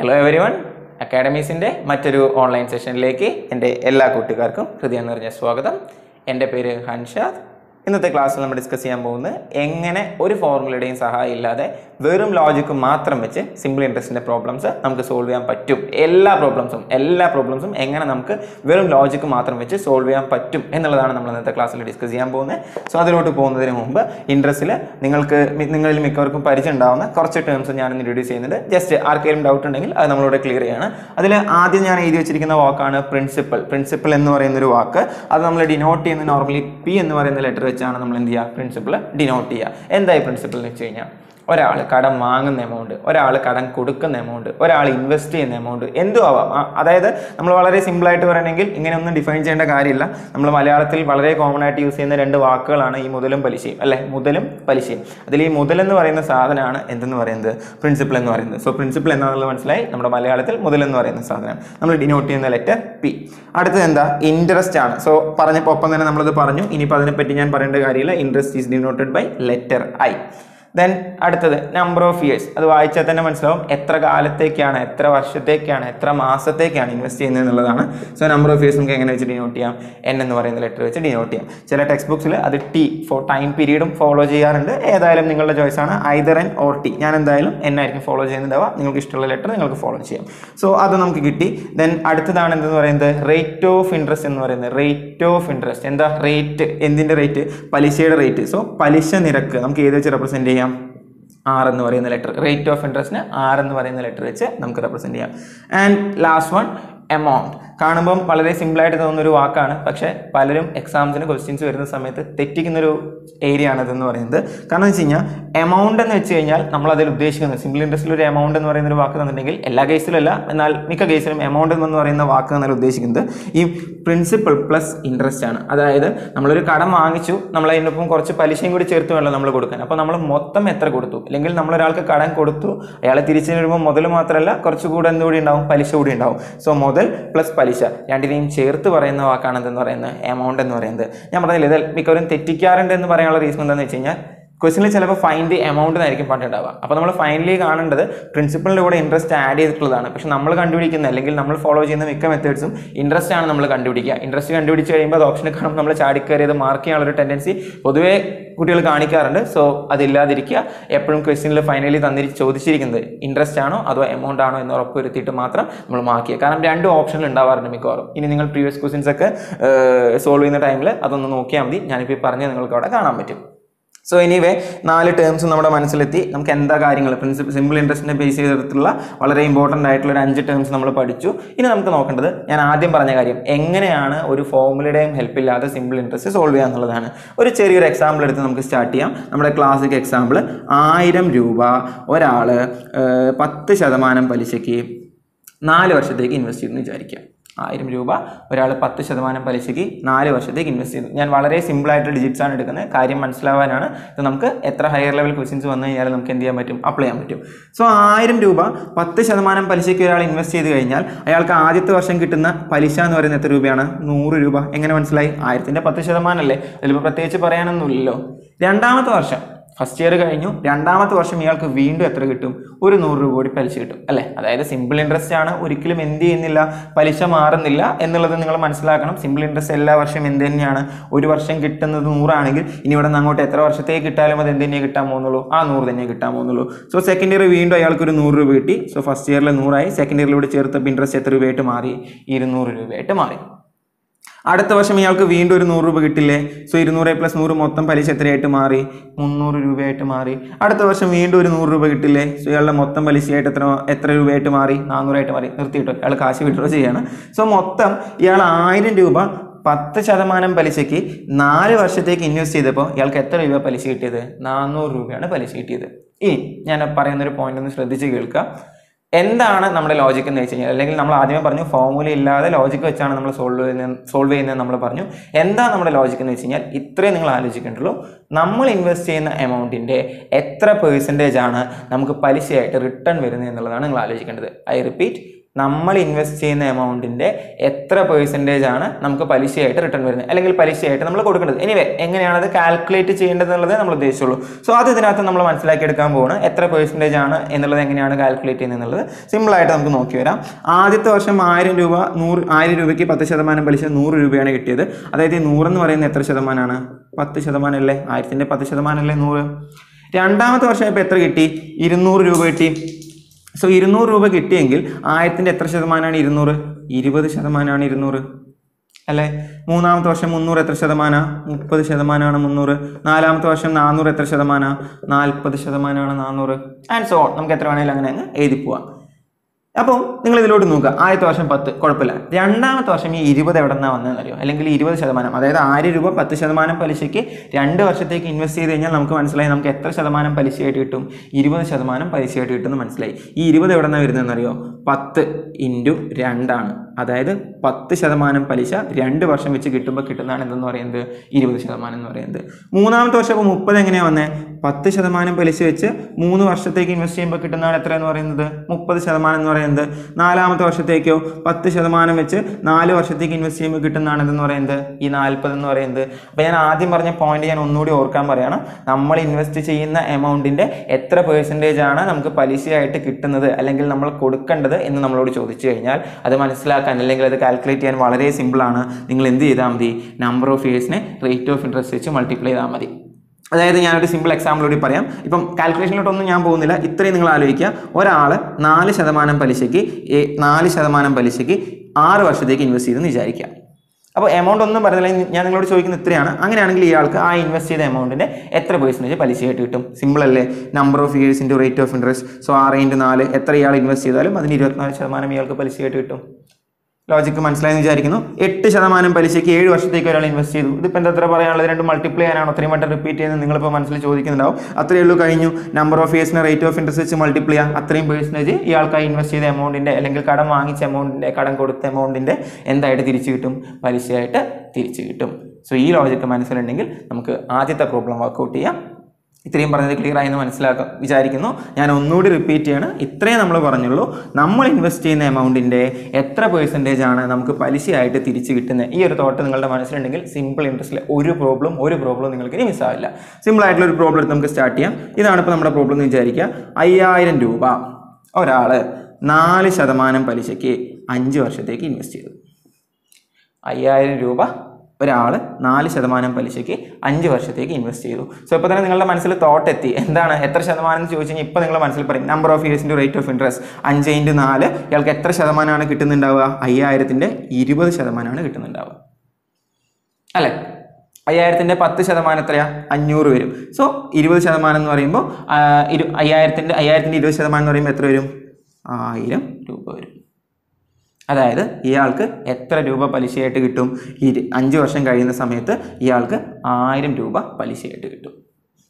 Hello every one അക്കാഡമീസിന്റെ മറ്റൊരു online സെഷനിലേക്ക് എന്റെ എല്ലാ കൂട്ടുകാർക്കും ഹൃദയം നിറഞ്ഞ സ്വാഗതം. എന്റെ പേര് ഹൻഷാദ്. ഇന്നത്തെ ക്ലാസ്സിൽ നമ്മൾ ഡിസ്കസ് ചെയ്യാൻ പോകുന്നത് എങ്ങനെ ഒരു ഫോർമുലയുടെയും സഹായം ഇല്ലാതെ വെറും ലോജിക്ക് മാത്രം വെച്ച് സിമ്പിൾ ഇൻട്രസ്റ്റിന്റെ പ്രോബ്ലംസ് നമുക്ക് സോൾവ് ചെയ്യാൻ പറ്റും. എല്ലാ പ്രോബ്ലംസും എല്ലാ പ്രോബ്ലംസും എങ്ങനെ നമുക്ക് വെറും ലോജിക്ക് മാത്രം വെച്ച് സോൾവ് ചെയ്യാൻ പറ്റും എന്നുള്ളതാണ് നമ്മൾ ഇന്നത്തെ ക്ലാസ്സിൽ ഡിസ്കസ് ചെയ്യാൻ പോകുന്നത്. സോ അതിലോട്ട് പോകുന്നതിന് മുമ്പ് ഇൻട്രസ്റ്റിൽ നിങ്ങൾക്ക് നിങ്ങളിൽ മിക്കവർക്കും പരിചയം ഉണ്ടാവുന്ന കുറച്ച് ടേംസ് ഞാൻ ഇൻട്രൊഡ്യൂസ് ചെയ്യുന്നത് ജസ്റ്റ് ആർക്കെങ്കിലും ഡൗട്ട് ഉണ്ടെങ്കിൽ അത് നമ്മളിവിടെ ക്ലിയർ ചെയ്യാണ്. അതിൽ ആദ്യം ഞാൻ എഴുതി വെച്ചിരിക്കുന്ന വാക്കാണ് പ്രിൻസിപ്പൽ പ്രിൻസിപ്പൽ എന്ന് പറയുന്ന ഒരു വാക്ക്. അത് നമ്മൾ ഡിനോട്ട് ചെയ്യുന്ന നോർമലി പി എന്ന് പറയുന്ന ലെറ്റർ വെച്ചാണ് നമ്മൾ എന്ത് ചെയ്യുക? പ്രിൻസിപ്പിൾ ഡിനോട്ട് ചെയ്യുക. എന്തായി പ്രിൻസിപ്പൽ എന്ന് വെച്ച് കഴിഞ്ഞാൽ? ഒരാൾ കടം വാങ്ങുന്ന എമൗണ്ട് ഒരാൾ കടം കൊടുക്കുന്ന എമൗണ്ട് ഒരാൾ ഇൻവെസ്റ്റ് ചെയ്യുന്ന എമൗണ്ട് എന്തും ആവാം. അതായത് നമ്മൾ വളരെ സിമ്പിളായിട്ട് പറയണമെങ്കിൽ ഇങ്ങനെ ഒന്നും ഡിഫൈൻ ചെയ്യേണ്ട കാര്യമില്ല. നമ്മൾ മലയാളത്തിൽ വളരെ കോമൺ ആയിട്ട് യൂസ് ചെയ്യുന്ന രണ്ട് വാക്കുകളാണ് ഈ മുതലും പലിശയും അല്ലേ? മുതലും പലിശയും. അതിൽ ഈ മുതലെന്ന് പറയുന്ന സാധനമാണ് എന്തെന്ന് പറയുന്നത്? പ്രിൻസിപ്പൽ എന്ന് പറയുന്നത്. സോ പ്രിൻസിപ്പൽ എന്നാണെന്നുള്ളത് മനസ്സിലായി? നമ്മുടെ മലയാളത്തിൽ മുതലെന്ന് പറയുന്ന സാധനം. നമ്മൾ ഡിനോട്ട് ചെയ്യുന്ന ലെറ്റർ പി. അടുത്തത് എന്താ? ഇൻട്രസ്റ്റ് ആണ്. സോ പറഞ്ഞപ്പോൾ ഒപ്പം തന്നെ നമ്മളത് പറഞ്ഞു. ഇനിയിപ്പോൾ അതിനെപ്പറ്റി ഞാൻ പറയേണ്ട കാര്യമില്ല. Interest is denoted by letter I then അടുത്തത് നമ്പർ ഓഫ് ഇയേഴ്സ് അത് വായിച്ചാൽ തന്നെ മനസ്സിലാവും എത്ര കാലത്തേക്കാണ് എത്ര വർഷത്തേക്കാണ് എത്ര മാസത്തേക്കാണ് ഇൻവെസ്റ്റ് ചെയ്യുന്നത് എന്നുള്ളതാണ്. സോ നമ്പർ ഓഫ് ഇയേഴ്സ് നമുക്ക് എങ്ങനെ വെച്ച് ഡിനോട്ട് ചെയ്യാം? എൻ എന്ന് പറയുന്ന ലെറ്റർ വെച്ച് ഡിനോട്ട് ചെയ്യാം. ചില ടെക്സ്റ്റ് ബുക്സിൽ അത് ടി ഫോർ ടൈം പീരീഡും ഫോളോ ചെയ്യാറുണ്ട്. ഏതായാലും നിങ്ങളുടെ ചോയ്സ് ആണ് ഐദർ എൻ ഓർ ടി ഞാൻ എന്തായാലും എൻ ആയിരിക്കും ഫോളോ ചെയ്യുന്നുണ്ടാവുക നിങ്ങൾക്ക് ഇഷ്ടമുള്ള ലെറ്റർ നിങ്ങൾക്ക് ഫോളോ ചെയ്യാം. സോ അത് നമുക്ക് കിട്ടി. ദെൻ അടുത്തതാണ് എന്തെന്ന് പറയുന്നത്? റേറ്റ് ഓഫ് ഇൻട്രസ്റ്റ് എന്ന് പറയുന്നത്. റേറ്റ് ഓഫ് ഇൻട്രസ്റ്റ് എന്താ? റേറ്റ് എന്തിന്റെ റേറ്റ് പലിശയുടെ റേറ്റ് സോ പലിശ നിരക്ക്. നമുക്ക് ഏത് വെച്ച് റെപ്രസെന്റ് ചെയ്യാം? ആർ എന്ന് പറയുന്ന ലെറ്റർ റേറ്റ് ഓഫ് ഇൻട്രസ്റ്റിന് ആർ എന്ന് പറയുന്ന ലെറ്റർ വെച്ച് നമുക്ക് റെപ്രസെന്റ് ചെയ്യാം. ആൻഡ് ലാസ്റ്റ് വൺ എമൗണ്ട് കാണുമ്പം വളരെ സിമ്പിളായിട്ട് തോന്നുന്ന ഒരു വാക്കാണ്. പക്ഷേ പലരും എക്സാംസിന് ക്വസ്റ്റ്യൻസ് വരുന്ന സമയത്ത് തെറ്റിക്കുന്നൊരു ഏരിയ ആണ് ഇതെന്ന് പറയുന്നത്. കാരണം എന്ന് വെച്ച് കഴിഞ്ഞാൽ എമൗണ്ട് എന്ന് വെച്ച് കഴിഞ്ഞാൽ നമ്മൾ അതിൽ ഉദ്ദേശിക്കുന്നത് സിമ്പിൾ ഇൻട്രസ്റ്റിൽ ഒരു എമൗണ്ട് എന്ന് പറയുന്ന ഒരു വാക്ക് തന്നിട്ടുണ്ടെങ്കിൽ എല്ലാ കേസിലല്ല എന്നാൽ മിക്ക കേസിലും എമൗണ്ട് എന്ന് പറയുന്ന വാക്ക് എന്നാൽ ഉദ്ദേശിക്കുന്നത് ഈ പ്രിൻസിപ്പൽ പ്ലസ് ഇൻട്രസ്റ്റ് ആണ്. അതായത് നമ്മളൊരു കടം വാങ്ങിച്ചു നമ്മൾ അതിനൊപ്പം കുറച്ച് പലിശയും കൂടി ചേർത്ത് വേണം നമ്മൾ കൊടുക്കാൻ. അപ്പോൾ നമ്മൾ മൊത്തം എത്ര കൊടുത്തു? അല്ലെങ്കിൽ നമ്മളൊരാൾക്ക് കടം കൊടുത്തു അയാളെ തിരിച്ചു വരുമ്പോൾ മുതൽ മാത്രമല്ല കുറച്ചുകൂടെ എന്തുകൂടി ഉണ്ടാവും? പലിശ കൂടി ഉണ്ടാവും. സോ മുതൽ പ്ലസ് പലിശ രണ്ടിനെയും ചേർത്ത് പറയുന്ന വാക്കാണ് എന്തെന്ന് പറയുന്നത്? എമൗണ്ട് എന്ന് പറയുന്നത്. ഞാൻ പറഞ്ഞില്ല ഇത് മിക്കവരും തെറ്റിക്കാറുണ്ട് എന്ന് പറയാനുള്ള റീസൺ എന്താണെന്ന് വെച്ച് കഴിഞ്ഞാൽ ക്വസ്റ്റിനിൽ ചിലപ്പോൾ ഫൈൻ ദി എമൗണ്ട് എന്നായിരിക്കും പണ്ടുണ്ടാവുക അപ്പോൾ നമ്മൾ ഫൈനലി കാണേണ്ടത് പ്രിൻസിപ്പളിന്റെ കൂടെ ഇൻട്രസ്റ്റ് ആഡ് ചെയ്തിട്ടുള്ളതാണ്. പക്ഷെ നമ്മൾ കണ്ടുപിടിക്കുന്ന അല്ലെങ്കിൽ നമ്മൾ ഫോളോ ചെയ്യുന്ന മിക്ക മെത്തേഡ്സും ഇൻട്രസ്റ്റ് ആണ് നമ്മൾ കണ്ടുപിടിക്കുക. ഇൻട്രസ്റ്റ് കണ്ടുപിടിച്ച് കഴിയുമ്പോൾ അത് ഓപ്ഷനിൽ കാണുമ്പോൾ നമ്മൾ ചാടിക്കയറിയത് മാർക്ക് ചെയ്യാനുള്ള ഒരു ടെൻഡൻസി പൊതുവേ കുട്ടികൾ കാണിക്കാറുണ്ട്. സോ അതില്ലാതിരിക്കുക. എപ്പോഴും ക്വസ്റ്റ്യനിൽ ഫൈനലി തന്നിരി ചോദിച്ചിരിക്കുന്നത് ഇൻട്രസ്റ്റ് ആണോ അതോ എമൗണ്ട് ആണോ എന്ന് ഉറപ്പ് വരുത്തിയിട്ട് മാത്രം നമ്മൾ മാർക്ക് ചെയ്യുക. കാരണം രണ്ട് ഓപ്ഷനിൽ ഉണ്ടാവാറുണ്ട് മിക്കവാറും. ഇനി നിങ്ങൾ പ്രീവിയസ് ക്വസ്റ്റ്യൻസ് ഒക്കെ സോൾവ് ചെയ്യുന്ന ടൈമിൽ അതൊന്ന് നോക്കിയാൽ മതി. ഞാനിപ്പോൾ പറഞ്ഞ് നിങ്ങൾക്ക് അവിടെ കാണാൻ പറ്റും. സോ എനിവേ നാല് ടേംസ് നമ്മുടെ മനസ്സിലെത്തി. നമുക്ക് എന്താ കാര്യങ്ങൾ? പ്രിൻസിപ്പൽ സിമ്പിൾ ഇൻട്രസ്റ്റിനെ ബേസ് ചെയ്തിട്ടുള്ള വളരെ ഇമ്പോർട്ടന്റ് ആയിട്ടുള്ള ഒരു അഞ്ച് ടേംസ് നമ്മൾ പഠിച്ചു. ഇനി നമുക്ക് നോക്കേണ്ടത് ഞാൻ ആദ്യം പറഞ്ഞ കാര്യം എങ്ങനെയാണ് ഒരു ഫോമുലയുടെയും ഹെൽപ്പ് ഇല്ലാതെ സിമ്പിൾ ഇൻട്രസ്റ്റ് സോൾവ് ചെയ്യുക എന്നുള്ളതാണ്. ഒരു ചെറിയൊരു എക്സാമ്പിൾ എടുത്ത് നമുക്ക് സ്റ്റാർട്ട് ചെയ്യാം. നമ്മുടെ ക്ലാസിക് എക്സാമ്പിൾ ആയിരം രൂപ ഒരാൾ പത്ത് ശതമാനം പലിശയ്ക്ക് നാല് വർഷത്തേക്ക് ഇൻവെസ്റ്റ് ചെയ്യുമെന്ന് വിചാരിക്കാം ആയിരം രൂപ ഒരാൾ പത്ത് ശതമാനം പലിശയ്ക്ക് നാല് വർഷത്തേക്ക് ഇൻവെസ്റ്റ് ചെയ്തു. ഞാൻ വളരെ സിമ്പിളായിട്ട് ഡിജിറ്റ്സ് ആണ് എടുക്കുന്നത്. കാര്യം മനസ്സിലാവാനാണ്. ഇത് നമുക്ക് എത്ര ഹയർ ലെവൽ ക്വസ്റ്റ്യൻസ് വന്നു കഴിഞ്ഞാൽ നമുക്ക് എന്ത് ചെയ്യാൻ പറ്റും? അപ്ലൈ ചെയ്യാൻ പറ്റും. സോ ആയിരം രൂപ പത്ത് ശതമാനം പലിശയ്ക്ക് ഒരാൾ ഇൻവെസ്റ്റ് ചെയ്ത് കഴിഞ്ഞാൽ അയാൾക്ക് ആദ്യത്തെ വർഷം കിട്ടുന്ന പലിശ എന്ന് പറയുന്നത് എത്ര രൂപയാണ്? നൂറ് രൂപ. എങ്ങനെ മനസ്സിലായി? ആയിരത്തിന്റെ പത്ത് ശതമാനം അല്ലേ അതിലിപ്പോൾ പ്രത്യേകിച്ച് പറയാനൊന്നുമില്ലല്ലോ. രണ്ടാമത്തെ വർഷം. ഫസ്റ്റ് ഇയർ കഴിഞ്ഞു. രണ്ടാമത്തെ വർഷം ഇയാൾക്ക് വീണ്ടും എത്ര കിട്ടും? ഒരു നൂറ് രൂപ കൂടി പലിശ കിട്ടും അല്ലേ? അതായത് സിമ്പിൾ ഇൻട്രസ്റ്റ് ആണ്. ഒരിക്കലും എന്ത് ചെയ്യുന്നില്ല പലിശ മാറുന്നില്ല എന്നുള്ളത് നിങ്ങൾ മനസ്സിലാക്കണം. സിമ്പിൾ ഇൻട്രസ്റ്റ് എല്ലാ വർഷവും എന്ത് തന്നെയാണ്? ഒരു വർഷം കിട്ടുന്നത് നൂറാണെങ്കിൽ ഇനി ഇവിടെ നിന്ന് അങ്ങോട്ട് എത്ര വർഷത്തേക്ക് കിട്ടാലും അത് എന്ത് തന്നെ കിട്ടാൻ പോകുന്നുള്ളൂ? ആ നൂറ് തന്നെ കിട്ടാൻ പോകുന്നുള്ളൂ. സോ സെക്കൻഡ് ഇയർ വീണ്ടും അയാൾക്ക് ഒരു നൂറ് രൂപ കിട്ടി. സോ ഫസ്റ്റ് ഇയറിൽ നൂറായി. സെക്കൻഡ് ഇയറിലൂടെ ചേർത്തപ്പോൾ ഇൻട്രസ്റ്റ് എത്ര രൂപയായിട്ട് മാറി? ഇരുന്നൂറ് രൂപയായിട്ട് മാറി. അടുത്ത വർഷം ഇയാൾക്ക് വീണ്ടും ഒരു നൂറ് രൂപ കിട്ടില്ലേ? സോ ഇരുന്നൂറ് പ്ലസ് നൂറ് മൊത്തം പലിശ എത്രയായിട്ട് മാറി? മുന്നൂറ് രൂപയായിട്ട് മാറി. അടുത്ത വർഷം വീണ്ടും ഒരു നൂറ് രൂപ കിട്ടില്ലേ? സോ ഇയാളുടെ മൊത്തം പലിശയായിട്ട് എത്ര എത്ര രൂപയായിട്ട് മാറി? നാനൂറായിട്ട് മാറി. നിർത്തിയിട്ടോ? ഇയാൾ കാശ് വിഡ്രോ ചെയ്യാണ്. സോ മൊത്തം ഇയാൾ ആയിരം രൂപ പത്ത് ശതമാനം പലിശയ്ക്ക് നാല് വർഷത്തേക്ക് ഇൻവെസ്റ്റ് ചെയ്തപ്പോൾ ഇയാൾക്ക് എത്ര രൂപ പലിശ കിട്ടിയത്? നാനൂറ് രൂപയാണ് പലിശ കിട്ടിയത്. ഇനി ഞാൻ പറയുന്നൊരു പോയിന്റ് ഒന്ന് ശ്രദ്ധിച്ച് കേൾക്കുക എന്താണ് നമ്മുടെ ലോജിക് എന്ന് വെച്ച് കഴിഞ്ഞാൽ? അല്ലെങ്കിൽ നമ്മൾ ആദ്യമേ പറഞ്ഞു ഫോർമുല ഇല്ലാതെ ലോജിക് വെച്ചാണ് നമ്മൾ സോൾവ് ചെയ്യുന്നത് സോൾവ് ചെയ്യുന്നത് നമ്മൾ പറഞ്ഞു. എന്താ നമ്മുടെ ലോജിക് എന്ന് വെച്ച് കഴിഞ്ഞാൽ ഇത്രയും നിങ്ങൾ ആലോചിക്കേണ്ടുള്ളൂ നമ്മൾ ഇൻവെസ്റ്റ് ചെയ്യുന്ന എമൗണ്ടിന്റെ എത്ര പേഴ്സന്റേജ് ആണ് നമുക്ക് പലിശയായിട്ട് റിട്ടേൺ വരുന്നത് എന്നുള്ളതാണ് നിങ്ങൾ ആലോചിക്കേണ്ടത്. ഐ റിപ്പീറ്റ് നമ്മൾ ഇൻവെസ്റ്റ് ചെയ്യുന്ന എമൗണ്ടിന്റെ എത്ര പേഴ്സന്റേജ് ആണ് നമുക്ക് പലിശയായിട്ട് റിട്ടേൺ വരുന്നത്? അല്ലെങ്കിൽ പലിശയായിട്ട് നമ്മൾ കൊടുക്കേണ്ടത് എനിവേ എങ്ങനെയാണ് അത് കാൽക്കുലേറ്റ് ചെയ്യേണ്ടത് എന്നുള്ളത് നമ്മൾ ഉദ്ദേശിച്ചുള്ളൂ. സോ അത് ഇതിനകത്ത് നമ്മൾ മനസ്സിലാക്കിയെടുക്കാൻ പോകുന്നത് എത്ര പേഴ്സന്റേജ് ആണ് എന്നുള്ളത് എങ്ങനെയാണ് കാൽക്കുലേറ്റ് ചെയ്യുന്നത് എന്നുള്ളത് സിമ്പിളായിട്ട് നമുക്ക് നോക്കി വരാം. ആദ്യത്തെ വർഷം ആയിരം രൂപ നൂറ് ആയിരം രൂപയ്ക്ക് പത്ത് ശതമാനം പലിശ നൂറ് രൂപയാണ് കിട്ടിയത്. അതായത് ഈ നൂറെന്ന് പറയുന്നത് എത്ര ശതമാനമാണ് പത്ത് ശതമാനം അല്ലേ ആയിരത്തിന്റെ പത്ത് ശതമാനം അല്ലേ നൂറ്? രണ്ടാമത്തെ വർഷം ഇപ്പോൾ എത്ര കിട്ടി? ഇരുന്നൂറ് രൂപ കിട്ടി. സോ ഇരുന്നൂറ് രൂപ കിട്ടിയെങ്കിൽ ആയിരത്തിന്റെ എത്ര ശതമാനമാണ് ഇരുന്നൂറ്? ഇരുപത് ശതമാനമാണ് ഇരുന്നൂറ്. അല്ലേ? മൂന്നാമത്തെ വർഷം മുന്നൂറ് എത്ര ശതമാനം? മുപ്പത് ശതമാനമാണ് മുന്നൂറ്. നാലാമത്തെ വർഷം നാനൂറ് എത്ര ശതമാനം? നാൽപ്പത് ശതമാനമാണ് നാനൂറ്. ആൻഡ് സോ നമുക്ക് എത്ര വേണമെങ്കിലും അങ്ങനെ അങ്ങ് എഴുതി പോവാം. അപ്പോൾ നിങ്ങൾ ഇതിലോട്ട് നോക്കുക. ആദ്യത്തെ വർഷം പത്ത് കുഴപ്പമില്ല. രണ്ടാമത്തെ വർഷം ഈ ഇരുപത് എവിടെ നിന്നാണ് വന്നതെന്ന് അറിയോ? അല്ലെങ്കിൽ ഇരുപത് ശതമാനം. അതായത് ആയിരം രൂപ പത്ത് ശതമാനം പലിശയ്ക്ക് രണ്ട് വർഷത്തേക്ക് ഇൻവെസ്റ്റ് ചെയ്ത് കഴിഞ്ഞാൽ നമുക്ക് മനസ്സിലായി നമുക്ക് എത്ര ശതമാനം പലിശയായിട്ട് കിട്ടും? ഇരുപത് ശതമാനം പലിശയായിട്ട് കിട്ടുമെന്ന് മനസ്സിലായി. ഈ ഇരുപത് എവിടെ നിന്നാണ് വരുന്നതെന്ന് അറിയോ? പത്ത് ഇന്റു രണ്ടാണ്. അതായത് പത്ത് ശതമാനം പലിശ രണ്ട് വർഷം വെച്ച് കിട്ടുമ്പോൾ കിട്ടുന്നതാണ് എന്തെന്ന് പറയുന്നത്? ഇരുപത് ശതമാനം എന്ന് പറയുന്നത്. മൂന്നാമത്തെ വർഷം അപ്പോൾ മുപ്പത് എങ്ങനെയാണ് വന്നത് പത്ത് ശതമാനം പലിശ വെച്ച് മൂന്ന് വർഷത്തേക്ക് ഇൻവെസ്റ്റ് ചെയ്യുമ്പോൾ കിട്ടുന്നതാണ് എത്ര എന്ന് പറയുന്നത്? മുപ്പത് ശതമാനം എന്ന് പറയുന്നത് നാലാമത്തെ വർഷത്തേക്കോ പത്ത് ശതമാനം വെച്ച് നാല് വർഷത്തേക്ക് ഇൻവെസ്റ്റ് ചെയ്യുമ്പോൾ കിട്ടുന്നതാണ് എന്ന് പറയുന്നത്? ഈ നാൽപ്പത് എന്ന് പറയുന്നത്. അപ്പോൾ ഞാൻ ആദ്യം പറഞ്ഞ പോയിന്റ് ഞാൻ ഒന്നുകൂടി ഓർക്കാൻ പറയണം. നമ്മൾ ഇൻവെസ്റ്റ് ചെയ്യുന്ന എമൗണ്ടിന്റെ എത്ര പേഴ്സന്റേജ് ആണ് നമുക്ക് പലിശയായിട്ട് കിട്ടുന്നത്? അല്ലെങ്കിൽ നമ്മൾ കൊടുക്കേണ്ടത് എന്ന് നമ്മളോട് ചോദിച്ചു കഴിഞ്ഞാൽ അത് മനസ്സിലാക്കാൻ അല്ലെങ്കിൽ അത് കാൽക്കുലേറ്റ് ചെയ്യാൻ വളരെ സിമ്പിളാണ് നിങ്ങൾ എന്ത് ചെയ്താൽ മതി? നമ്പർ ഓഫ് ഇയേഴ്സിനെ റേറ്റ് ഓഫ് ഇൻട്രസ്റ്റ് വെച്ച് മൾട്ടിപ്ലൈ ചെയ്താൽ മതി. അതായത് ഞാനൊരു സിമ്പിൾ എക്സാമ്പിൾ കൂടി പറയാം. ഇപ്പം കാൽക്കുലേഷനിലോട്ടൊന്നും ഞാൻ പോകുന്നില്ല. ഇത്രയും നിങ്ങൾ ആലോചിക്കുക. ഒരാൾ നാല് ശതമാനം പലിശയ്ക്ക് നാല് ശതമാനം പലിശയ്ക്ക് ആറ് വർഷത്തേക്ക് ഇൻവെസ്റ്റ് ചെയ്തെന്ന് വിചാരിക്കുക. അപ്പോൾ എമൗണ്ട് ഒന്നും പറഞ്ഞില്ല. ഞാൻ നിങ്ങളോട് ചോദിക്കുന്നത് ഇത്രയാണ്. അങ്ങനെയാണെങ്കിൽ ഇയാൾക്ക് ആ ഇൻവെസ്റ്റ് ചെയ്ത എമൗണ്ടിന്റെ എത്ര പേഴ്സന്റേജ് പലിശയായിട്ട് കിട്ടും? സിമ്പിൾ അല്ലേ? Number of years rate of interest so ആറ് ഇന്റു നാല് എത്ര ഇയാൾ ഇൻവെസ്റ്റ് ചെയ്താലും അതിന് ഇരുപത്തിനാല് ശതമാനം ഇയാൾക്ക് പലിശയായിട്ട് കിട്ടും. ലോജിക്ക് മനസ്സിലായെന്ന് വിചാരിക്കുന്നു. എട്ട് ശതമാനം പലിശയ്ക്ക് ഏഴ് വർഷത്തേക്ക് ഒരാൾ ഇൻവെസ്റ്റ് ചെയ്തു. ഇതിപ്പോൾ എന്താ അത്ര പറയാനുള്ളത്? രണ്ട് മൾട്ടിപ്ലൈ ചെയ്യാനാണോ? അത്രയും വട്ടം റിപ്പീറ്റ് ചെയ്യുന്നത് നിങ്ങളിപ്പോൾ മനസ്സിൽ ചോദിക്കുന്നുണ്ടാവും. അത്രയേ ഉള്ളൂ കഴിഞ്ഞു. നമ്പർ ഓഫ് ഇയേഴ്സിന് റേറ്റ് ഓഫ് ഇൻട്രസ്റ്റ് വെച്ച് മൾട്ടിപ്ലൈ ചെയ്യാം. അത്രയും പേഴ്സന്റേജ് ഇയാൾക്കായി ഇൻവെസ്റ്റ് ചെയ്ത എമൗണ്ടിന്റെ അല്ലെങ്കിൽ കടം വാങ്ങിച്ച എമൗണ്ടിന്റെ കടം കൊടുത്ത എമൗണ്ടിന്റെ എന്തായിട്ട് തിരിച്ചു കിട്ടും? പലിശയായിട്ട് തിരിച്ചു കിട്ടും. സോ ഈ ലോജിക്ക് മനസ്സിലുണ്ടെങ്കിൽ നമുക്ക് ആദ്യത്തെ പ്രോബ്ലം വർക്കൗട്ട് ചെയ്യാം. ഇത്രയും പറഞ്ഞത് ക്ലിയർ ആയെന്ന് മനസ്സിലാക്കാൻ വിചാരിക്കുന്നു. ഞാൻ ഒന്നുകൂടി റിപ്പീറ്റ് ചെയ്യാണ്. ഇത്രയും നമ്മൾ പറഞ്ഞുള്ളൂ. നമ്മൾ ഇൻവെസ്റ്റ് ചെയ്യുന്ന എമൗണ്ടിന്റെ എത്ര പേഴ്സന്റേജ് ആണ് നമുക്ക് പലിശയായിട്ട് തിരിച്ച് കിട്ടുന്നത് ഈ ഒരു തോട്ട് നിങ്ങളുടെ മനസ്സിലുണ്ടെങ്കിൽ സിമ്പിൾ ഇൻട്രസ്റ്റിലെ ഒരു പ്രോബ്ലം ഒരു പ്രോബ്ലം നിങ്ങൾക്ക് ഇനി മിസ്സാവില്ല സിമ്പിൾ ആയിട്ടുള്ള ഒരു പ്രോബ്ലം എടുത്ത് നമുക്ക് സ്റ്റാർട്ട് ചെയ്യാം. ഇതാണ് ഇപ്പോൾ നമ്മുടെ പ്രോബ്ലം എന്ന് വിചാരിക്കുക. അയ്യായിരം രൂപ ഒരാൾ നാല് ശതമാനം പലിശയ്ക്ക് അഞ്ച് വർഷത്തേക്ക് ഇൻവെസ്റ്റ് ചെയ്തു. അയ്യായിരം രൂപ ഒരാൾ നാല് ശതമാനം പലിശയ്ക്ക് അഞ്ച് വർഷത്തേക്ക് ഇൻവെസ്റ്റ് ചെയ്തു. സോ ഇപ്പോൾ തന്നെ നിങ്ങളുടെ മനസ്സിൽ തോട്ട് എത്തി. എന്താണ്? എത്ര ശതമാനം എന്ന് ചോദിച്ചു കഴിഞ്ഞാൽ ഇപ്പോൾ നിങ്ങളുടെ മനസ്സിൽ പറയും നമ്പർ ഓഫ് ഇയേഴ്സിന്റെ റേറ്റ് ഓഫ് ഇൻട്രസ്റ്റ് അഞ്ച് ഇന്റു നാല് ഇയാൾക്ക് എത്ര ശതമാനമാണ് കിട്ടുന്നുണ്ടാവുക? അയ്യായിരത്തിന്റെ ഇരുപത് ശതമാനമാണ് കിട്ടുന്നുണ്ടാവുക. അല്ലേ? അയ്യായിരത്തിന്റെ പത്ത് ശതമാനം എത്രയാ? അഞ്ഞൂറ് വരും. സോ ഇരുപത് ശതമാനം എന്ന് പറയുമ്പോൾ ഇരു അയ്യായിരത്തിന്റെ അയ്യായിരത്തിന്റെ ഇരുപത് ശതമാനം എന്ന് പറയുമ്പോൾ എത്ര വരും? ആയിരം രൂപ വരും. അതായത് ഇയാൾക്ക് എത്ര രൂപ പലിശയായിട്ട് കിട്ടും? ഈ അഞ്ച് വർഷം കഴിയുന്ന സമയത്ത് ഇയാൾക്ക് ആയിരം രൂപ പലിശയായിട്ട് കിട്ടും.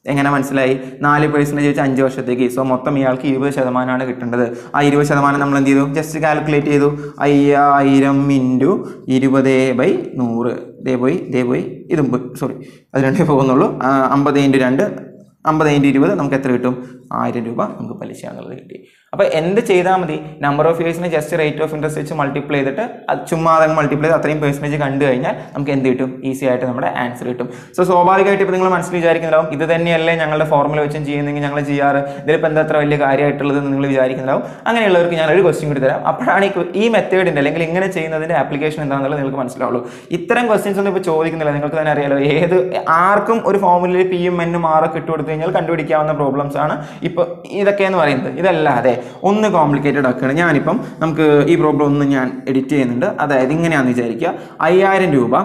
എങ്ങനെ മനസ്സിലായി? നാല് പേഴ്സന്റേജ് വെച്ച് അഞ്ച് വർഷത്തേക്ക്. സോ മൊത്തം ഇയാൾക്ക് ഇരുപത് ശതമാനമാണ് കിട്ടേണ്ടത്. ആ ഇരുപത് ശതമാനം നമ്മൾ എന്ത് ചെയ്തു? ജസ്റ്റ് കാൽക്കുലേറ്റ് ചെയ്തു. അയ്യായിരം ഇന്റു ഇരുപത് ബൈ നൂറ്. ദേ പോയി ദേ പോയി. ഇതും സോറി അത് രണ്ടേ പോകുന്നുള്ളൂ. അമ്പത് ഇന്റു രണ്ട് അമ്പത് ഇന്റു ഇരുപത് നമുക്ക് എത്ര കിട്ടും? ആയിരം രൂപ നമുക്ക് പലിശ എന്നുള്ളത് കിട്ടി. അപ്പോൾ എന്ത് ചെയ്താൽ മതി? നമ്പർ ഓഫ് ഇയേഴ്സിനെ ജസ്റ്റ് റേറ്റ് ഓഫ് ഇൻട്രസ്റ്റ് വെച്ച് മൾട്ടിപ്ലൈ ചെയ്തിട്ട് അത് ചുമ്മാ അതങ്ങ് മൾട്ടിപ്ലൈ ചെയ്ത് അത്രയും പേഴ്സന്റേജ് കണ്ടു കഴിഞ്ഞാൽ നമുക്ക് എന്ത് കിട്ടും? ഈസി ആയിട്ട് നമ്മുടെ ആൻസർ കിട്ടും. സോ സ്വാഭാവികമായിട്ട് ഇപ്പോൾ നിങ്ങൾ മനസ്സിൽ വിചാരിക്കുന്നുണ്ടാവും ഇത് തന്നെയല്ലേ ഞങ്ങളുടെ ഫോർമുല വെച്ചും ചെയ്യുന്നെങ്കിൽ ഞങ്ങൾ ചെയ്യാറ്? ഇതിലിപ്പോൾ എന്താ അത്ര വലിയ കാര്യമായിട്ടുള്ളത് എന്ന് നിങ്ങൾ വിചാരിക്കുന്നുണ്ടാവും. അങ്ങനെയുള്ളവർക്ക് ഞാൻ ഒരു ക്വസ്റ്റ്യൻ കൂടി തരാം. അപ്പോഴാണ് ഈ മെത്തേഡിന്റെ അല്ലെങ്കിൽ ഇങ്ങനെ ചെയ്യുന്നതിന്റെ ആപ്ലിക്കേഷൻ എന്താണെന്നുള്ളത് നിങ്ങൾക്ക് മനസ്സിലാവുള്ളൂ. ഇത്തരം ക്വസ്റ്റ്യൻസ് ഒന്നും ഇപ്പോൾ ചോദിക്കുന്നില്ല. നിങ്ങൾക്ക് തന്നെ അറിയാലോ ഏത് ആർക്കും ഒരു ഫോർമുലയിൽ പി എം എന്നും ആറൊക്കെ ഇട്ട് കൊടുത്തു കഴിഞ്ഞാൽ കണ്ടുപിടിക്കാവുന്ന പ്രോബ്ലംസ് ആണ്. ഇപ്പോൾ ഇതൊക്കെ എന്ന് പറയുന്നത്. ഇതല്ലാതെ ഒന്ന് കോംപ്ലിക്കേറ്റഡ് ആക്കുകയാണ്. ഞാനിപ്പം നമുക്ക് ഈ പ്രോബ്ലം ഒന്ന് ഞാൻ എഡിറ്റ് ചെയ്യുന്നുണ്ട്. അതായത് ഇങ്ങനെയാണെന്ന് വിചാരിക്കുക. അയ്യായിരം രൂപ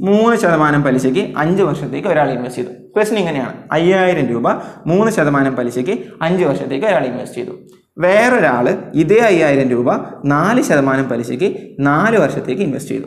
മൂന്ന് ശതമാനം പലിശയ്ക്ക് അഞ്ച് വർഷത്തേക്ക് ഒരാൾ ഇൻവെസ്റ്റ് ചെയ്തു. ക്വസ്റ്റൻ ഇങ്ങനെയാണ്. അയ്യായിരം രൂപ മൂന്ന് ശതമാനം പലിശയ്ക്ക് അഞ്ച് വർഷത്തേക്ക് ഒരാൾ ഇൻവെസ്റ്റ് ചെയ്തു. വേറൊരാൾ ഇതേ അയ്യായിരം രൂപ നാല് ശതമാനം പലിശയ്ക്ക് നാല് വർഷത്തേക്ക് ഇൻവെസ്റ്റ് ചെയ്തു.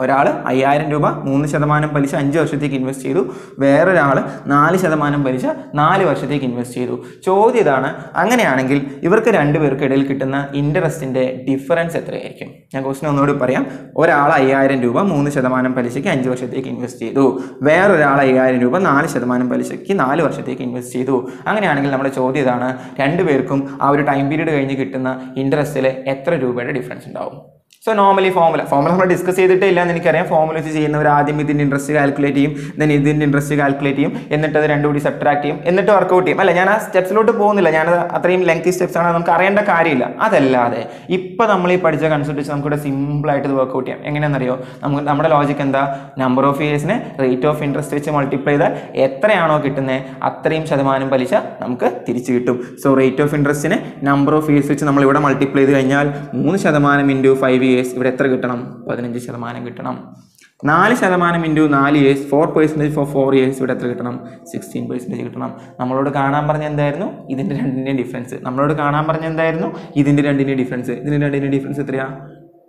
ഒരാൾ അയ്യായിരം രൂപ മൂന്ന് ശതമാനം പലിശ അഞ്ച് വർഷത്തേക്ക് ഇൻവെസ്റ്റ് ചെയ്തു. വേറൊരാൾ നാല് ശതമാനം പലിശ നാല് വർഷത്തേക്ക് ഇൻവെസ്റ്റ് ചെയ്തു. ചോദ്യം ഇതാണ് അങ്ങനെയാണെങ്കിൽ ഇവർക്ക് രണ്ടുപേർക്ക് ഇടയിൽ കിട്ടുന്ന ഇൻട്രസ്റ്റിന്റെ ഡിഫറൻസ് എത്രയായിരിക്കും? ഞാൻ ക്വസ്റ്റൻ ഒന്നുകൂടി പറയാം. ഒരാൾ അയ്യായിരം രൂപ മൂന്ന് ശതമാനം പലിശയ്ക്ക് അഞ്ച് വർഷത്തേക്ക് ഇൻവെസ്റ്റ് ചെയ്തു. വേറൊരാൾ അയ്യായിരം രൂപ നാല് ശതമാനം പലിശയ്ക്ക് നാല് വർഷത്തേക്ക് ഇൻവെസ്റ്റ് ചെയ്തു. അങ്ങനെയാണെങ്കിൽ നമ്മുടെ ചോദ്യം ഇതാണ് രണ്ടുപേർക്കും ആ ഒരു ടൈം പീരീഡ് കഴിഞ്ഞ് കിട്ടുന്ന ഇൻട്രസ്റ്റിൽ എത്ര രൂപയുടെ ഡിഫറൻസ് ഉണ്ടാവും? സോ നോർമലി ഫോമുല ഫോമുല നമ്മൾ ഡിസ്കസ് ചെയ്തിട്ടേ ഇല്ല എന്ന് എനിക്കറിയാം. ഫോമുല വെച്ച് ചെയ്യുന്നവർ ആദ്യം ഇതിന്റെ ഇൻട്രസ്റ്റ് കാൽക്കുലേറ്റ് ചെയ്യും. ദെൻ ഇതിന്റെ ഇൻട്രസ്റ്റ് കാൽക്കുലേറ്റ് ചെയ്യും. എന്നിട്ട് അത് രണ്ടും കൂടി സബ്ട്രാക്ട് ചെയ്യും. എന്നിട്ട് വർക്കൗട്ട് ചെയ്യും. അല്ല ഞാൻ ആ സ്റ്റെപ്സിലോട്ട് പോകുന്നില്ല. ഞാൻ അത്രയും ലെങ്തി സ്റ്റെപ്സ് ആണ്. നമുക്ക് അറിയേണ്ട കാര്യമില്ല. അതല്ലാതെ ഇപ്പം നമ്മൾ ഈ പഠിച്ച കൺസെപ്റ്റ് വെച്ച് നമുക്കിവിടെ സിമ്പിളായിട്ട് ഇത് വർക്കൗട്ട് ചെയ്യാം. എങ്ങനെയാണെന്നറിയോ? നമുക്ക് നമ്മുടെ ലോജിക്ക് എന്താ? നമ്പർ ഓഫ് ഇയേഴ്സിനെ റേറ്റ് ഓഫ് ഇൻട്രസ്റ്റ് വെച്ച് മൾട്ടിപ്ലൈ ചെയ്താൽ എത്രയാണോ കിട്ടുന്നത് അത്രയും ശതമാനം പലിശ നമുക്ക് തിരിച്ചു കിട്ടും. സോ റേറ്റ് ഓഫ് ഇൻട്രസ്റ്റിനെ നമ്പർ ഓഫ് ഇയേഴ്സ് വെച്ച് നമ്മൾ ഇവിടെ മൾട്ടിപ്ലൈ ചെയ്ത് കഴിഞ്ഞാൽ മൂന്ന് ശതമാനം ഇന്റു ഫൈവ് ഇയേഴ്സ് ഇവിടെ എത്ര കിട്ടണം? പതിനഞ്ച് ശതമാനം കിട്ടണം. നാല് ശതമാനം ഇന്റു നാല് years four percentage four four years ഇവിടെ എത്ര കിട്ടണം? സിക്സ്റ്റീൻ പെർസെന്റേജ് കിട്ടണം. നമ്മളോട് കാണാൻ പറഞ്ഞ എന്തായിരുന്നു? ഇതിന്റെ രണ്ടിന്റെയും ഡിഫറൻസ് നമ്മളോട് കാണാൻ പറഞ്ഞ എന്തായിരുന്നു? ഇതിന്റെ രണ്ടിന്റെയും ഡിഫറൻസ് ഇതിന്റെ രണ്ടിന്റെയും ഡിഫറൻസ് എത്രയാ?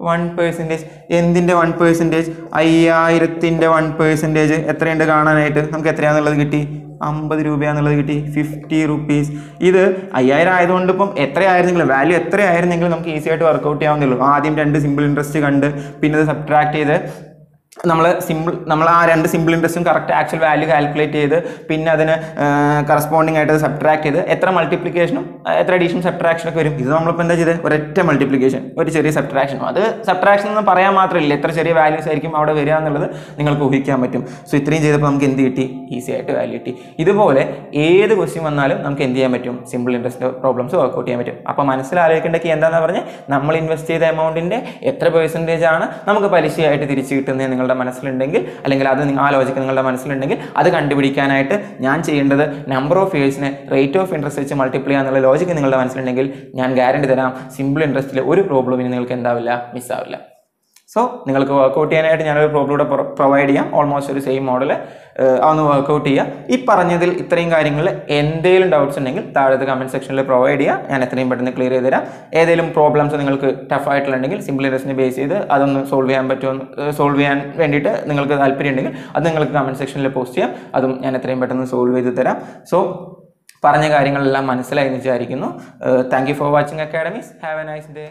വൺ പേഴ്സന്റേജ് എന്തിന്റെ വൺ പേഴ്സന്റേജ് അയ്യായിരത്തിന്റെ വൺ പേഴ്സന്റേജ് എത്രയുണ്ട് കാണാനായിട്ട്? നമുക്ക് എത്രയാണെന്നുള്ളത് കിട്ടി? അമ്പത് രൂപയാണെന്നുള്ളത് കിട്ടി. ഫിഫ്റ്റി റുപ്പീസ് ഇത് അയ്യായിരം ആയതുകൊണ്ട് ഇപ്പം എത്രയായിരുന്നെങ്കിലും വാല്യൂ എത്രയായിരുന്നെങ്കിലും നമുക്ക് ഈസി ആയിട്ട് വർക്കൗട്ട് ചെയ്യാവുന്നേ ഉള്ളൂ. ആദ്യം രണ്ട് സിമ്പിൾ ഇൻട്രസ്റ്റ് കണ്ട് പിന്നെ അത് സബ്ട്രാക്ട് ചെയ്ത് നമ്മൾ സിമ്പിൾ നമ്മൾ ആ രണ്ട് സിമ്പിൾ ഇൻട്രസ്റ്റും കറക്റ്റ് ആക്ച്വൽ വാല്യൂ കാൽക്കുലേറ്റ് ചെയ്ത് പിന്നെ അതിന് കറസ്പോണ്ടിങ് ആയിട്ട് സബ്ട്രാക്ട് ചെയ്ത് എത്ര മൾട്ടിപ്ലിക്കേഷനും എത്ര അഡീഷൻ സബ്ട്രാക്ഷനും ഒക്കെ വരും. ഇത് നമ്മളിപ്പോൾ എന്താ ചെയ്തത് ഒരൊറ്റ മൾട്ടിപ്ലിക്കേഷൻ ഒരു ചെറിയ സബ്ട്രാക്ഷനും അത് സബ്ട്രാക്ഷൻ എന്ന് പറയാൻ മാത്രമല്ല. എത്ര ചെറിയ വാല്യൂസ് ആയിരിക്കും അവിടെ വരിക എന്നുള്ളത് നിങ്ങൾക്ക് ഊഹിക്കാൻ പറ്റും. സോ ഇത്രയും ചെയ്തപ്പോൾ നമുക്ക് എന്ത് കിട്ടി? ഈസി ആയിട്ട് വാല്യൂ കിട്ടി. ഇതുപോലെ ഏത് ക്വസ്റ്റ്യൻ വന്നാലും നമുക്ക് എന്ത് ചെയ്യാൻ പറ്റും? സിമ്പിൾ ഇൻട്രസ്റ്റ് പ്രോബ്ലംസ് വർക്കൗട്ട് ചെയ്യാൻ പറ്റും. അപ്പോൾ മനസ്സിലാലോചിക്കേണ്ട കീ എന്താണെന്ന് പറഞ്ഞാൽ നമ്മൾ ഇൻവെസ്റ്റ് ചെയ്ത എമൗണ്ടിന്റെ എത്ര പെർസെന്റേജ് ആണ് നമുക്ക് പലിശയായിട്ട് തിരിച്ചു കിട്ടുന്നത് നിങ്ങളുടെ മനസ്സിലുണ്ടെങ്കിൽ അല്ലെങ്കിൽ അത് ആ ലോജിക്ക് നിങ്ങളുടെ മനസ്സിലുണ്ടെങ്കിൽ അത് കണ്ടുപിടിക്കാനായിട്ട് ഞാൻ ചെയ്യേണ്ടത് നമ്പർ ഓഫ് ഇയേഴ്സിനെ റേറ്റ് ഓഫ് ഇൻട്രസ്റ്റ് വെച്ച് മൾട്ടിപ്ലൈ ചെയ്യാന്നുള്ള ലോജിക്ക് നിങ്ങളുടെ മനസ്സിലുണ്ടെങ്കിൽ ഞാൻ ഗ്യാരണ്ടി തരാം. സിമ്പിൾ ഇൻട്രസ്റ്റിൽ ഒരു പ്രോബ്ലം ഇനി നിങ്ങൾക്ക് എന്താവില്ല മിസ്സാവില്ല സോ നിങ്ങൾക്ക് വർക്കൗട്ട് ചെയ്യാനായിട്ട് ഞാനൊരു പ്രോബ്ലം കൂടെ പ്രൊവൈഡ് ചെയ്യാം. ഓൾമോസ്റ്റ് ഒരു സെയിം മോഡൽ അതൊന്ന് വർക്കൗട്ട് ചെയ്യുക. ഈ പറഞ്ഞതിൽ ഇത്രയും കാര്യങ്ങളിൽ എന്തെങ്കിലും ഡൗട്ട്സ് ഉണ്ടെങ്കിൽ താഴത്തെ കമന്റ് സെക്ഷനിൽ പ്രൊവൈഡ് ചെയ്യുക. ഞാൻ എത്രയും പെട്ടെന്ന് ക്ലിയർ ചെയ്ത് തരാം. ഏതെങ്കിലും പ്രോബ്ലംസ് നിങ്ങൾക്ക് ടഫ് ആയിട്ടുണ്ടെങ്കിൽ സിമ്പിൾ ഇൻട്രസ്റ്റിനെ ബേസ് ചെയ്ത് അതൊന്ന് സോൾവ് ചെയ്യാൻ പറ്റുമെന്ന് സോൾവ് ചെയ്യാൻ വേണ്ടിയിട്ട് നിങ്ങൾക്ക് താല്പര്യം ഉണ്ടെങ്കിൽ അത് നിങ്ങൾക്ക് കമന്റ് സെക്ഷനിൽ പോസ്റ്റ് ചെയ്യാം. അതും ഞാൻ എത്രയും പെട്ടെന്ന് സോൾവ് ചെയ്ത് തരാം. സോ പറഞ്ഞ കാര്യങ്ങളെല്ലാം മനസ്സിലായി എന്ന് വിചാരിക്കുന്നു. Thank you for watching academies have a nice day